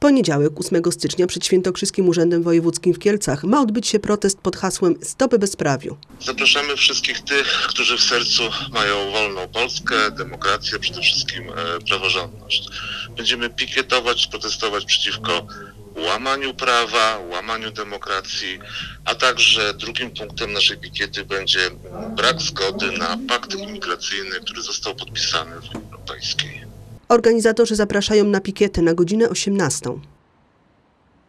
poniedziałek 8 stycznia przed Świętokrzyskim Urzędem Wojewódzkim w Kielcach ma odbyć się protest pod hasłem Stop bezprawiu. Zapraszamy wszystkich tych, którzy w sercu mają wolną Polskę, demokrację, przede wszystkim e, praworządność. Będziemy pikietować, protestować przeciwko łamaniu prawa, łamaniu demokracji, a także drugim punktem naszej pikiety będzie brak zgody na pakt imigracyjny, który został podpisany w Unii Europejskiej. Organizatorzy zapraszają na pikietę na godzinę 18.